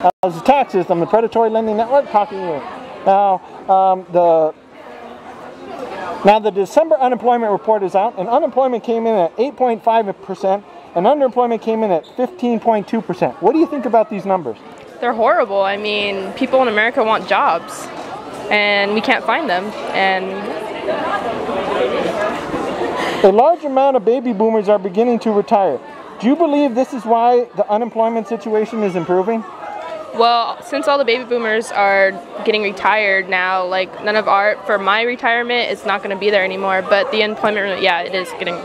Uh, this is Taxes from the Predatory Lending Network talking to you. Now, um, the now the December unemployment report is out, and unemployment came in at 8.5 percent, and underemployment came in at 15.2 percent. What do you think about these numbers? They're horrible. I mean, people in America want jobs, and we can't find them. And a large amount of baby boomers are beginning to retire. Do you believe this is why the unemployment situation is improving? Well, since all the baby boomers are getting retired now, like none of our, for my retirement, it's not going to be there anymore. But the employment, yeah, it is getting.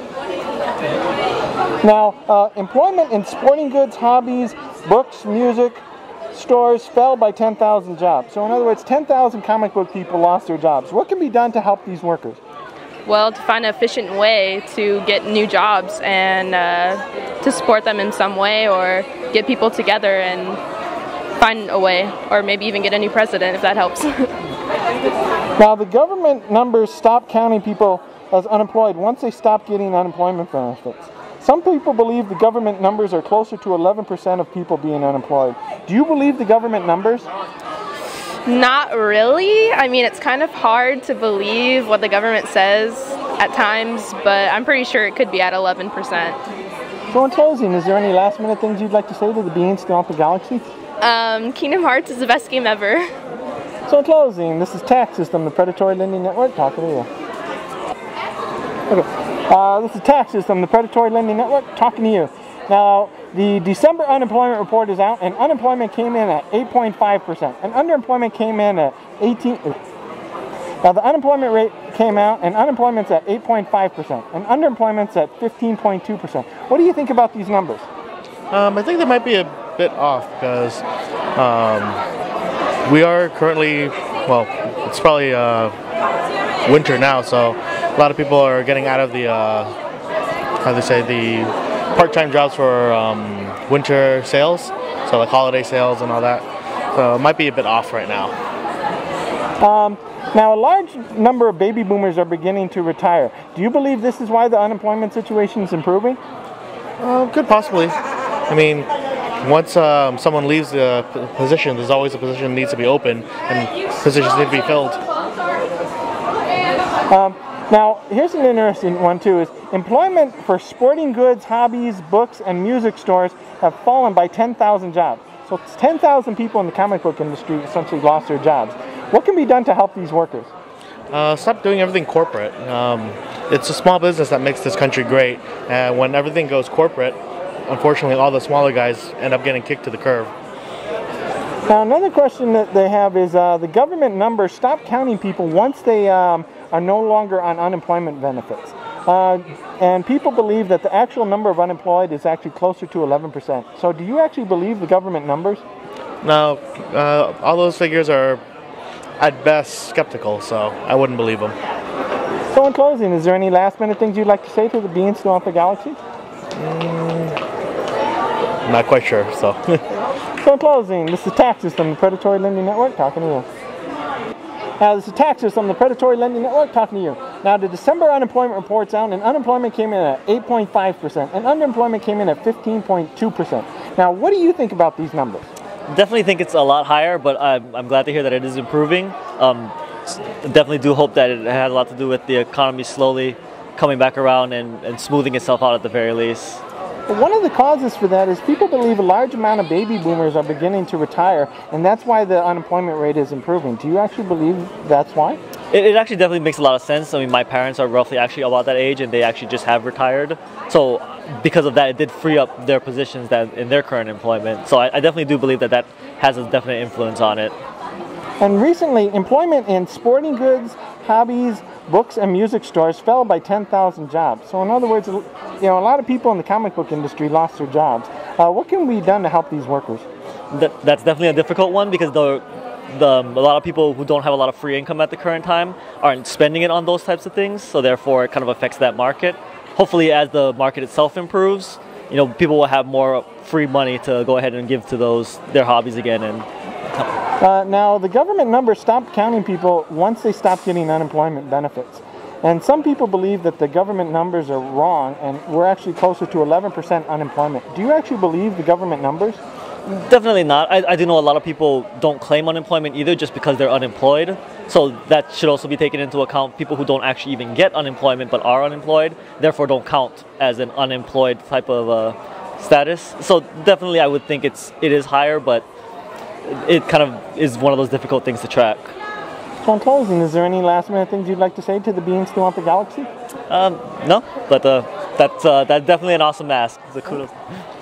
Now, uh, employment in sporting goods, hobbies, books, music, stores fell by 10,000 jobs. So, in other words, 10,000 comic book people lost their jobs. What can be done to help these workers? Well, to find an efficient way to get new jobs and uh, to support them in some way or get people together and find a way, or maybe even get a new president if that helps. now, the government numbers stop counting people as unemployed once they stop getting unemployment benefits. Some people believe the government numbers are closer to 11% of people being unemployed. Do you believe the government numbers? Not really. I mean, it's kind of hard to believe what the government says at times, but I'm pretty sure it could be at 11%. So, in closing, is there any last minute things you'd like to say to the beings throughout the galaxy? Um, Kingdom Hearts is the best game ever. So in closing, this is Tax System, the Predatory Lending Network, talking to you. Okay, uh, this is Tax System, the Predatory Lending Network, talking to you. Now, the December unemployment report is out, and unemployment came in at 8.5%, and underemployment came in at 18. Now, the unemployment rate came out, and unemployment's at 8.5%, and underemployment's at 15.2%. What do you think about these numbers? Um, I think there might be a bit off because um, we are currently, well, it's probably uh, winter now, so a lot of people are getting out of the, uh, how do they say, the part-time jobs for um, winter sales, so like holiday sales and all that. So it might be a bit off right now. Um, now, a large number of baby boomers are beginning to retire. Do you believe this is why the unemployment situation is improving? Uh, could possibly. I mean, once um, someone leaves the position, there's always a position that needs to be open, and positions need to be filled. Um, now, here's an interesting one too: is employment for sporting goods, hobbies, books, and music stores have fallen by 10,000 jobs. So 10,000 people in the comic book industry essentially lost their jobs. What can be done to help these workers? Uh, stop doing everything corporate. Um, it's a small business that makes this country great, and when everything goes corporate, unfortunately, all the smaller guys end up getting kicked to the curb. Now, another question that they have is uh, the government numbers stop counting people once they um, are no longer on unemployment benefits. Uh, and people believe that the actual number of unemployed is actually closer to 11%. So, do you actually believe the government numbers? No, uh, all those figures are at best skeptical, so I wouldn't believe them. So, in closing, is there any last minute things you'd like to say to the beings throughout the galaxy? Mm. Not quite sure, so. so in closing, this is Taxes from the Predatory Lending Network talking to you. Now, this is Taxes from the Predatory Lending Network talking to you. Now, the December unemployment report's out, and unemployment came in at 8.5%, and underemployment came in at 15.2%. Now, what do you think about these numbers? Definitely think it's a lot higher, but I'm, I'm glad to hear that it is improving. Um, definitely do hope that it has a lot to do with the economy slowly coming back around and, and smoothing itself out at the very least. One of the causes for that is people believe a large amount of baby boomers are beginning to retire, and that's why the unemployment rate is improving. Do you actually believe that's why? It, it, actually definitely makes a lot of sense. I mean, my parents are roughly actually about that age, and they actually just have retired. So, because of that, it did free up their positions that in their current employment. So, I, I definitely do believe that that has a definite influence on it. And recently, employment in sporting goods, hobbies, books, and music stores fell by 10,000 jobs. So, in other words, you know, a lot of people in the comic book industry lost their jobs. Uh, what can be done to help these workers? That, that's definitely a difficult one because the, the, a lot of people who don't have a lot of free income at the current time aren't spending it on those types of things. So, therefore, it kind of affects that market. Hopefully, as the market itself improves, you know, people will have more free money to go ahead and give to those their hobbies again and uh, now, the government numbers stopped counting people once they stopped getting unemployment benefits. And some people believe that the government numbers are wrong and we're actually closer to 11% unemployment. Do you actually believe the government numbers? Definitely not. I, I do know a lot of people don't claim unemployment either just because they're unemployed. So that should also be taken into account. People who don't actually even get unemployment but are unemployed, therefore don't count as an unemployed type of uh, status. So definitely, I would think it's it is higher, but it kind of is one of those difficult things to track. So in closing, is there any last minute things you'd like to say to the beings throughout the galaxy? Um, no, but uh, that's uh, that's definitely an awesome mask. So kudos.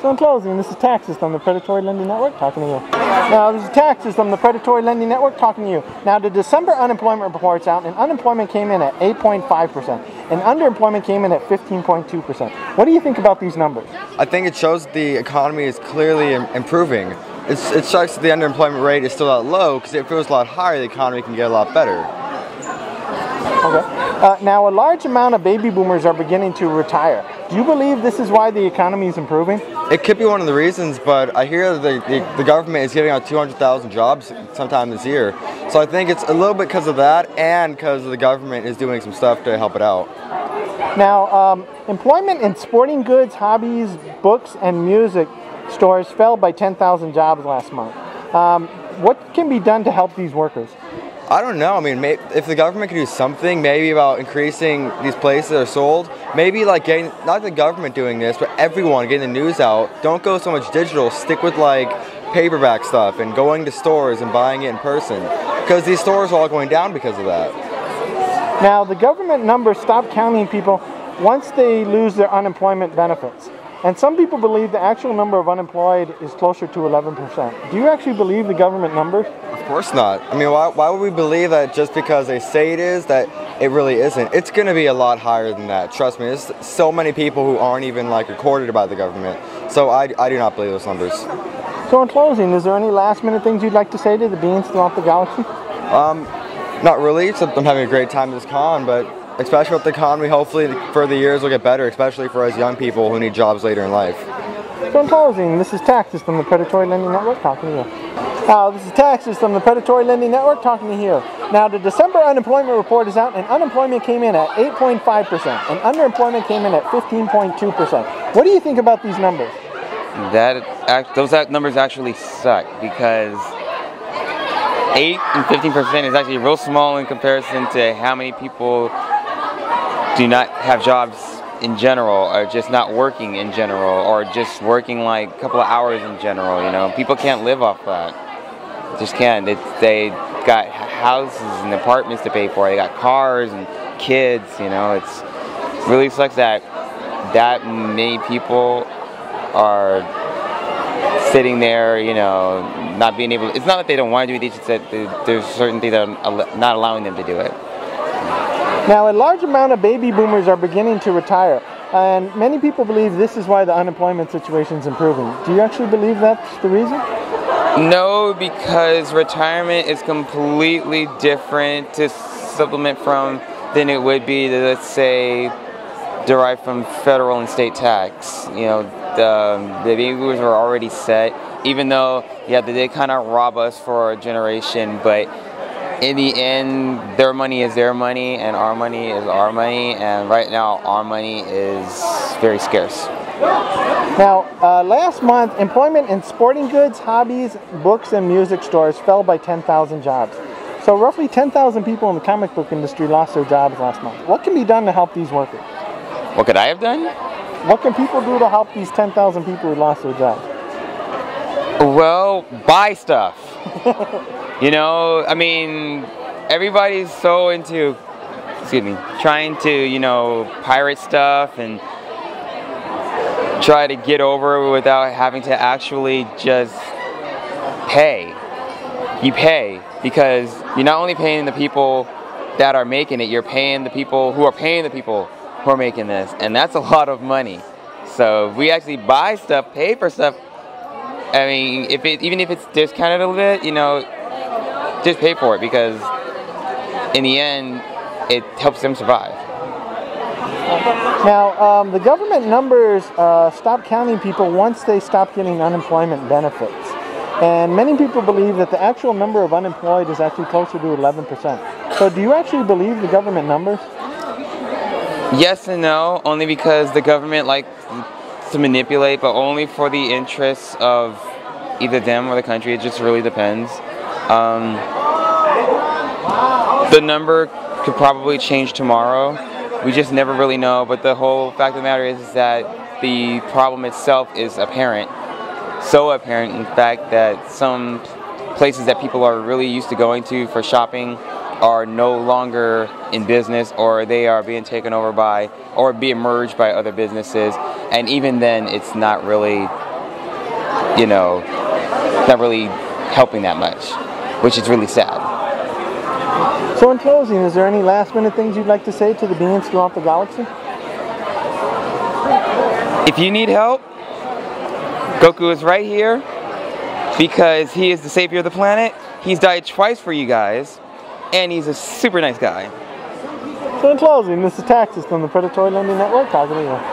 So in closing, this is Taxis on the Predatory Lending Network talking to you. Now this is Taxis on the Predatory Lending Network talking to you. Now the December unemployment report's out and unemployment came in at 8.5% and underemployment came in at 15.2%. What do you think about these numbers? I think it shows the economy is clearly Im- improving. It's, it sucks that the underemployment rate is still that low because if it was a lot higher, the economy can get a lot better. Okay. Uh, now, a large amount of baby boomers are beginning to retire. Do you believe this is why the economy is improving? It could be one of the reasons, but I hear that the, the, the government is giving out 200,000 jobs sometime this year. So I think it's a little bit because of that and because the government is doing some stuff to help it out. Now, um, employment in sporting goods, hobbies, books, and music stores fell by 10,000 jobs last month. Um, what can be done to help these workers? I don't know. I mean, if the government could do something, maybe about increasing these places that are sold, maybe like getting not the government doing this, but everyone getting the news out. Don't go so much digital. Stick with like paperback stuff and going to stores and buying it in person, because these stores are all going down because of that. Now, the government numbers stop counting people once they lose their unemployment benefits. And some people believe the actual number of unemployed is closer to 11%. Do you actually believe the government numbers? Of course not. I mean, why, why would we believe that just because they say it is, that it really isn't? It's going to be a lot higher than that. Trust me. There's so many people who aren't even like recorded by the government. So I, I do not believe those numbers. So, in closing, is there any last minute things you'd like to say to the beings throughout the galaxy? Um, Not really. Except I'm having a great time at this con, but especially with the economy, hopefully for the years will get better, especially for us young people who need jobs later in life. So, in closing, this is Taxis from the Predatory Lending Network talking to you. Uh, now, this is Taxis from the Predatory Lending Network talking to you. Now, the December unemployment report is out, and unemployment came in at 8.5%, and underemployment came in at 15.2%. What do you think about these numbers? That those numbers actually suck because eight and fifteen percent is actually real small in comparison to how many people do not have jobs in general, or just not working in general, or just working like a couple of hours in general. You know, people can't live off that. Just can't. It's, they got houses and apartments to pay for. They got cars and kids. You know, it's really sucks that that many people are sitting there, you know, not being able. It's not that they don't want to do it; it's that there's certain things that are not allowing them to do it. Now, a large amount of baby boomers are beginning to retire, and many people believe this is why the unemployment situation is improving. Do you actually believe that's the reason? No, because retirement is completely different to supplement from than it would be to let's say derived from federal and state tax. You know, the, the baby boomers were already set, even though yeah they did kind of rob us for a generation, but in the end, their money is their money and our money is our money, and right now our money is very scarce. Now, uh, last month, employment in sporting goods, hobbies, books, and music stores fell by 10,000 jobs. So, roughly 10,000 people in the comic book industry lost their jobs last month. What can be done to help these workers? What could I have done? What can people do to help these 10,000 people who lost their jobs? Well, buy stuff. you know, I mean, everybody's so into, excuse me, trying to, you know, pirate stuff and try to get over without having to actually just pay. You pay because you're not only paying the people that are making it, you're paying the people who are paying the people who are making this, and that's a lot of money. So if we actually buy stuff, pay for stuff, I mean, if it even if it's discounted a little bit, you know, just pay for it because in the end, it helps them survive. Now, um, the government numbers uh, stop counting people once they stop getting unemployment benefits. And many people believe that the actual number of unemployed is actually closer to 11%. So, do you actually believe the government numbers? Yes and no, only because the government likes to manipulate, but only for the interests of either them or the country. It just really depends. Um, the number could probably change tomorrow. We just never really know. But the whole fact of the matter is, is that the problem itself is apparent. So apparent, in fact, that some places that people are really used to going to for shopping are no longer in business or they are being taken over by or being merged by other businesses and even then it's not really you know not really helping that much which is really sad So in closing, is there any last minute things you'd like to say to the beings throughout the galaxy? if you need help goku is right here because he is the savior of the planet he's died twice for you guys and he's a super nice guy So in closing, this is Taxis from the Predatory Lending Network talking to you.